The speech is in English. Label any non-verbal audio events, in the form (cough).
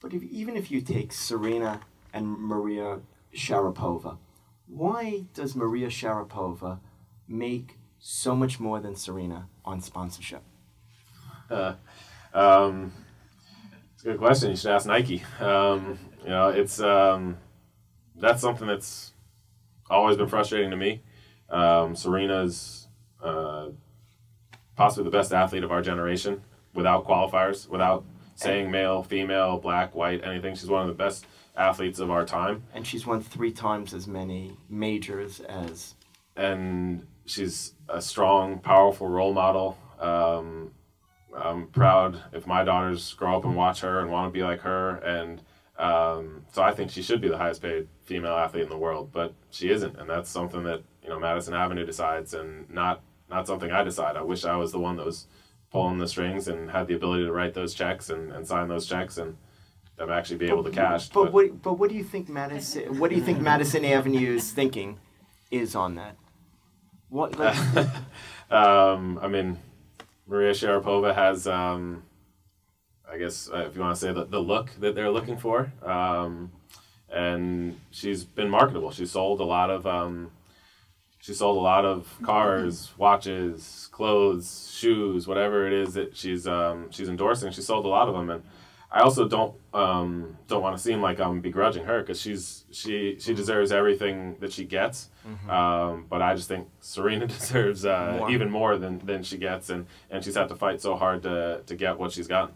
But if, even if you take Serena and Maria Sharapova, why does Maria Sharapova make so much more than Serena on sponsorship? Uh, um, a good question. You should ask Nike. Um, you know, it's um, that's something that's always been frustrating to me. Um, Serena's uh, possibly the best athlete of our generation without qualifiers, without saying male, female, black, white, anything. She's one of the best athletes of our time. And she's won three times as many majors as. And she's a strong, powerful role model. Um, I'm proud if my daughters grow up and watch her and want to be like her. And um, so I think she should be the highest paid female athlete in the world, but she isn't. And that's something that, you know, Madison Avenue decides and not, not something I decide. I wish I was the one that was pulling the strings and had the ability to write those checks and, and sign those checks and them actually be able to cash. But, but what, but what do you think Madison, what do you think Madison Avenue's thinking is on that? What, like, (laughs) um, I mean, Maria Sharapova has, um, I guess, uh, if you want to say the, the look that they're looking for. Um, and she's been marketable. She sold a lot of, um, she sold a lot of cars, watches, clothes, shoes, whatever it is that she's, um, she's endorsing. She sold a lot of them. And I also don't um, don't want to seem like I'm begrudging her because she's she she deserves everything that she gets. Mm-hmm. Um, but I just think Serena (laughs) deserves uh, more. even more than, than she gets, and, and she's had to fight so hard to, to get what she's gotten.